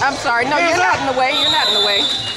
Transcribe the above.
I'm sorry. No, you're not in the way. You're not in the way.